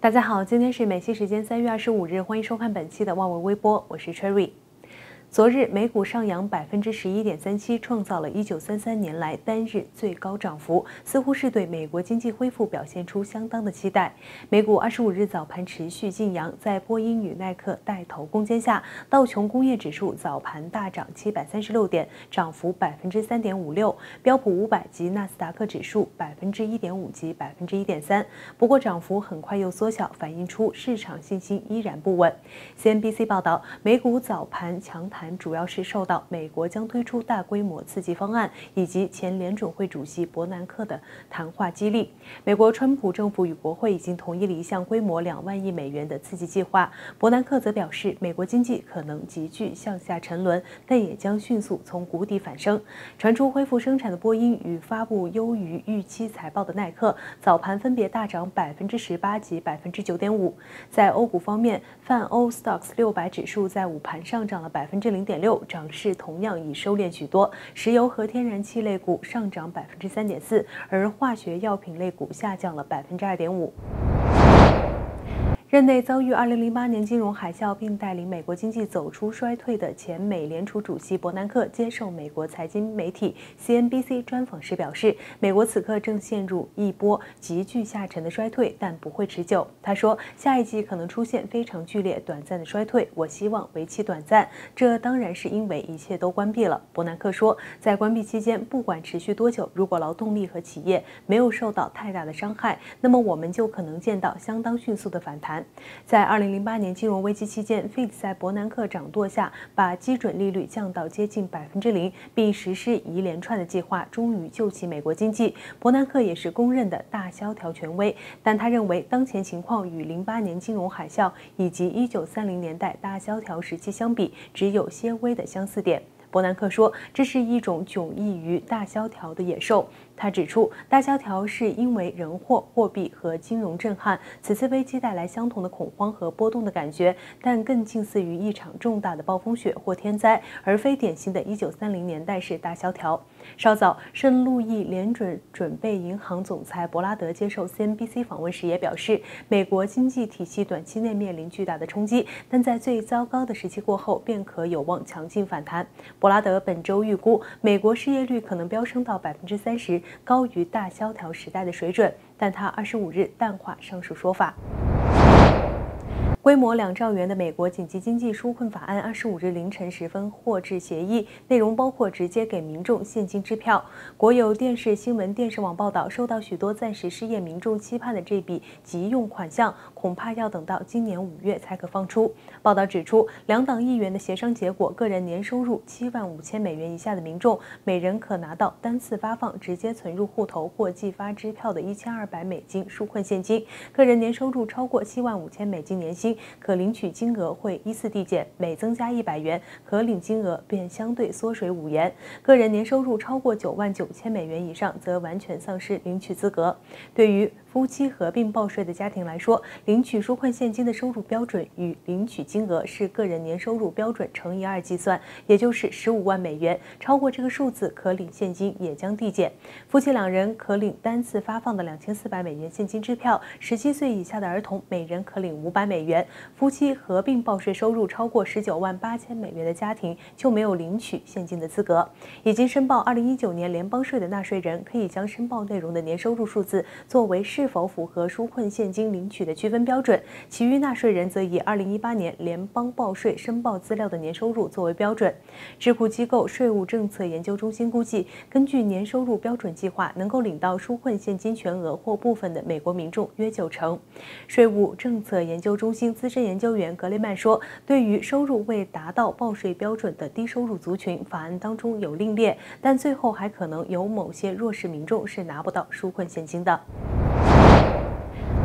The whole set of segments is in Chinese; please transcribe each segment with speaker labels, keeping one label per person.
Speaker 1: 大家好，今天是美西时间三月二十五日，欢迎收看本期的万维微波，我是 Cherry。昨日美股上扬百分之十一点三七，创造了一九三三年来单日最高涨幅，似乎是对美国经济恢复表现出相当的期待。美股二十五日早盘持续劲扬，在波音与耐克带头攻坚下，道琼工业指数早盘大涨七百三十六点，涨幅百分之三点五六；标普五百及纳斯达克指数百分之一点五及百分之一点三。不过涨幅很快又缩小，反映出市场信心依然不稳。CNBC 报道，美股早盘强弹。主要是受到美国将推出大规模刺激方案以及前联准会主席伯南克的谈话激励。美国川普政府与国会已经同意了一项规模两万亿美元的刺激计划。伯南克则表示，美国经济可能急剧向下沉沦，但也将迅速从谷底反升。传出恢复生产的波音与发布优于预期财报的耐克早盘分别大涨百分之十八及百分之九点五。在欧股方面，泛欧 Stocks 六百指数在午盘上涨了百分之。零点六，涨势同样已收敛许多。石油和天然气类股上涨百分之三点四，而化学药品类股下降了百分之二点五。任内遭遇2008年金融海啸，并带领美国经济走出衰退的前美联储主席伯南克接受美国财经媒体 CNBC 专访时表示，美国此刻正陷入一波急剧下沉的衰退，但不会持久。他说，下一季可能出现非常剧烈、短暂的衰退，我希望为期短暂。这当然是因为一切都关闭了。伯南克说，在关闭期间，不管持续多久，如果劳动力和企业没有受到太大的伤害，那么我们就可能见到相当迅速的反弹。在2008年金融危机期间，Fed 在伯南克掌舵下，把基准利率降到接近百分之零，并实施一连串的计划，终于救起美国经济。伯南克也是公认的大萧条权威，但他认为当前情况与08年金融海啸以及1930年代大萧条时期相比，只有些微的相似点。伯南克说，这是一种迥异于大萧条的野兽。他指出，大萧条是因为人祸、货币和金融震撼，此次危机带来相同的恐慌和波动的感觉，但更近似于一场重大的暴风雪或天灾，而非典型的1930年代式大萧条。稍早，圣路易联准准备银行总裁伯拉德接受 CNBC 访问时也表示，美国经济体系短期内面临巨大的冲击，但在最糟糕的时期过后便可有望强劲反弹。伯拉德本周预估，美国失业率可能飙升到百分之三十。高于大萧条时代的水准，但他二十五日淡化上述说法。规模两兆元的美国紧急经济纾困法案，二十五日凌晨时分获致协议，内容包括直接给民众现金支票。国有电视新闻电视网报道，受到许多暂时失业民众期盼的这笔急用款项，恐怕要等到今年五月才可放出。报道指出，两党议员的协商结果，个人年收入七万五千美元以下的民众，每人可拿到单次发放、直接存入户头或寄发支票的一千二百美金纾困现金；个人年收入超过七万五千美金年薪。可领取金额会依次递减，每增加一百元，可领金额便相对缩水五元。个人年收入超过九万九千美元以上，则完全丧失领取资格。对于夫妻合并报税的家庭来说，领取纾困现金的收入标准与领取金额是个人年收入标准乘以二计算，也就是十五万美元。超过这个数字，可领现金也将递减。夫妻两人可领单次发放的两千四百美元现金支票，十七岁以下的儿童每人可领五百美元。夫妻合并报税收入超过十九万八千美元的家庭就没有领取现金的资格。已经申报二零一九年联邦税的纳税人，可以将申报内容的年收入数字作为是否符合纾困现金领取的区分标准。其余纳税人则以二零一八年联邦报税申报资料的年收入作为标准。智库机构税务政策研究中心估计，根据年收入标准计划，能够领到纾困现金全额或部分的美国民众约九成。税务政策研究中心资深研究员格雷曼说：“对于收入未达到报税标准的低收入族群，法案当中有另列，但最后还可能有某些弱势民众是拿不到纾困现金的。”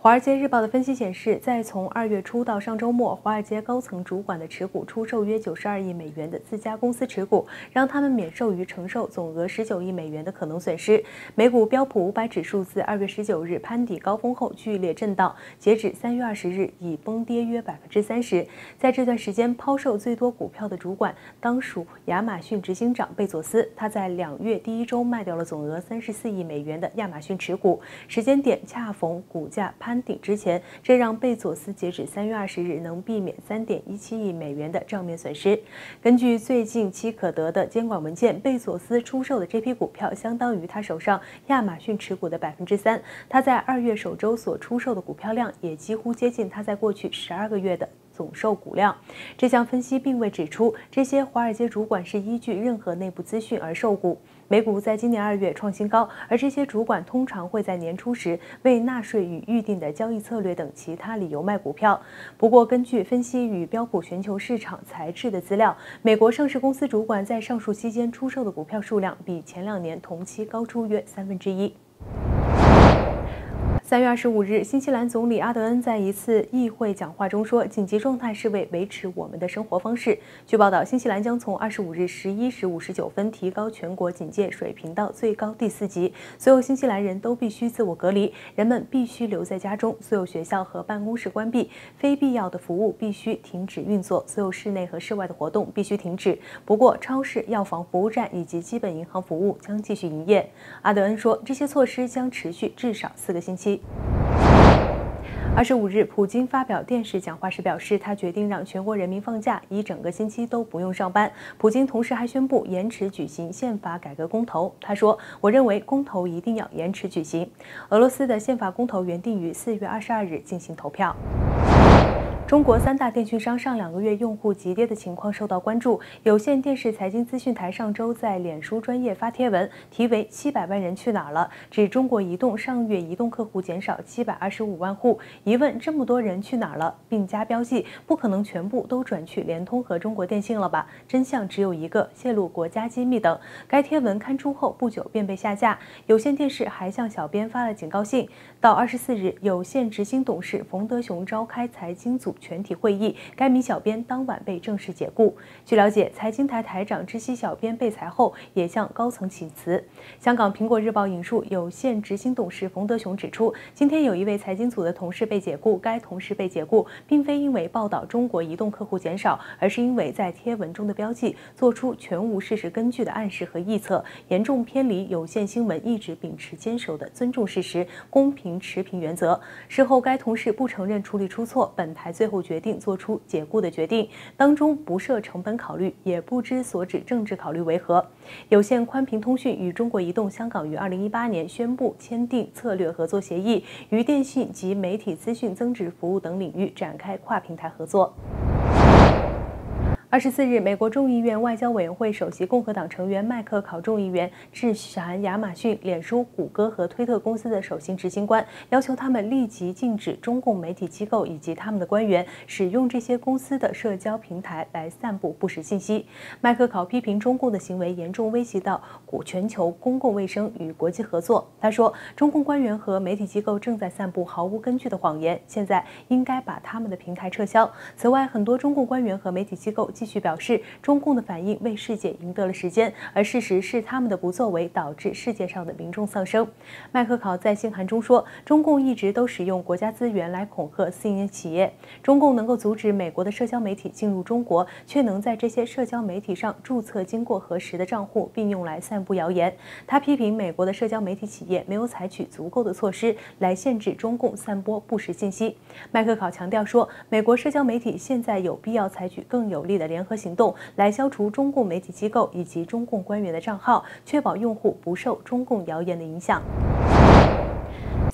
Speaker 1: 华尔街日报的分析显示，在从二月初到上周末，华尔街高层主管的持股出售约九十二亿美元的自家公司持股，让他们免受于承受总额十九亿美元的可能损失。美股标普五百指数自二月十九日攀底高峰后剧烈震荡，截止三月二十日已崩跌约百分之三十。在这段时间，抛售最多股票的主管当属亚马逊执行长贝佐斯，他在两月第一周卖掉了总额三十四亿美元的亚马逊持股，时间点恰逢股价攀。攀顶之前，这让贝佐斯截止三月二十日能避免三点一七亿美元的账面损失。根据最近期可得的监管文件，贝佐斯出售的这批股票相当于他手上亚马逊持股的百分之三。他在二月首周所出售的股票量也几乎接近他在过去十二个月的。总售股量，这项分析并未指出这些华尔街主管是依据任何内部资讯而售股。美股在今年二月创新高，而这些主管通常会在年初时为纳税与预定的交易策略等其他理由卖股票。不过，根据分析与标普全球市场材质的资料，美国上市公司主管在上述期间出售的股票数量比前两年同期高出约三分之一。三月二十五日，新西兰总理阿德恩在一次议会讲话中说：“紧急状态是为维持我们的生活方式。”据报道，新西兰将从二十五日十一时五十九分提高全国警戒水平到最高第四级，所有新西兰人都必须自我隔离，人们必须留在家中，所有学校和办公室关闭，非必要的服务必须停止运作，所有室内和室外的活动必须停止。不过，超市、药房、服务站以及基本银行服务将继续营业。阿德恩说，这些措施将持续至少四个星期。二十五日，普京发表电视讲话时表示，他决定让全国人民放假，一整个星期都不用上班。普京同时还宣布延迟举行宪法改革公投。他说：“我认为公投一定要延迟举行。”俄罗斯的宪法公投原定于四月二十二日进行投票。中国三大电讯商上两个月用户急跌的情况受到关注。有线电视财经资讯台上周在脸书专业发帖文，题为“七百万人去哪儿了”，指中国移动上月移动客户减少七百二十五万户。疑问：这么多人去哪儿了？并加标记：不可能全部都转去联通和中国电信了吧？真相只有一个：泄露国家机密等。该贴文刊出后不久便被下架。有线电视还向小编发了警告信。到二十四日，有线执行董事冯德雄召开财经组。全体会议，该名小编当晚被正式解雇。据了解，财经台台长知悉小编被裁后，也向高层请辞。香港苹果日报引述有限执行董事冯德雄指出，今天有一位财经组的同事被解雇，该同事被解雇并非因为报道中国移动客户减少，而是因为在贴文中的标记做出全无事实根据的暗示和臆测，严重偏离有限新闻一直秉持坚守的尊重事实、公平持平原则。事后，该同事不承认处理出错，本台最。后决定做出解雇的决定，当中不设成本考虑，也不知所指政治考虑为何。有限宽频通讯与中国移动香港于二零一八年宣布签订策略合作协议，与电信及媒体资讯增值服务等领域展开跨平台合作。二十四日，美国众议院外交委员会首席共和党成员麦克考众议员致函亚马逊、脸书、谷歌和推特公司的首席执行官，要求他们立即禁止中共媒体机构以及他们的官员使用这些公司的社交平台来散布不实信息。麦克考批评中共的行为严重威胁到古全球公共卫生与国际合作。他说，中共官员和媒体机构正在散布毫无根据的谎言，现在应该把他们的平台撤销。此外，很多中共官员和媒体机构。继续表示，中共的反应为世界赢得了时间，而事实是他们的不作为导致世界上的民众丧生。麦克考在信函中说，中共一直都使用国家资源来恐吓私营企业。中共能够阻止美国的社交媒体进入中国，却能在这些社交媒体上注册经过核实的账户，并用来散布谣言。他批评美国的社交媒体企业没有采取足够的措施来限制中共散播不实信息。麦克考强调说，美国社交媒体现在有必要采取更有力的。联合行动来消除中共媒体机构以及中共官员的账号，确保用户不受中共谣言的影响。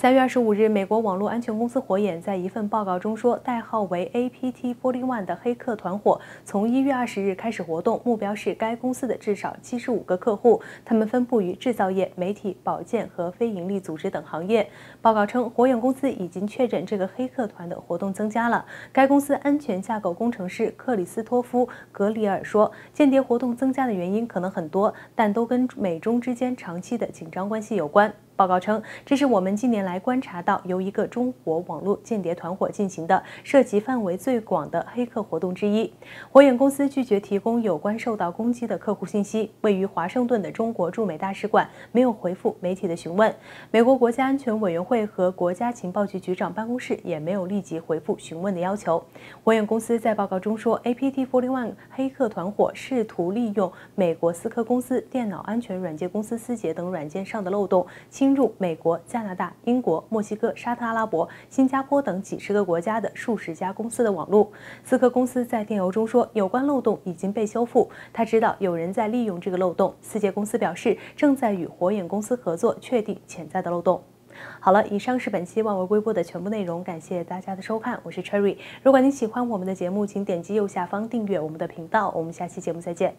Speaker 1: 三月二十五日，美国网络安全公司火眼在一份报告中说，代号为 APT Forty One 的黑客团伙从一月二十日开始活动，目标是该公司的至少七十五个客户，他们分布于制造业、媒体、保健和非营利组织等行业。报告称，火眼公司已经确诊这个黑客团的活动增加了。该公司安全架构工程师克里斯托夫·格里尔说，间谍活动增加的原因可能很多，但都跟美中之间长期的紧张关系有关。报告称，这是我们近年来观察到由一个中国网络间谍团伙进行的涉及范围最广的黑客活动之一。火眼公司拒绝提供有关受到攻击的客户信息。位于华盛顿的中国驻美大使馆没有回复媒体的询问。美国国家安全委员会和国家情报局局长办公室也没有立即回复询问的要求。火眼公司在报告中说，APT41 黑客团伙试图利用美国思科公司、电脑安全软件公司思杰等软件上的漏洞。侵入美国、加拿大、英国、墨西哥、沙特阿拉伯、新加坡等几十个国家的数十家公司的网络。思科公司在电邮中说，有关漏洞已经被修复，他知道有人在利用这个漏洞。思杰公司表示，正在与火眼公司合作，确定潜在的漏洞。好了，以上是本期万维微播的全部内容，感谢大家的收看，我是 Cherry。如果您喜欢我们的节目，请点击右下方订阅我们的频道，我们下期节目再见。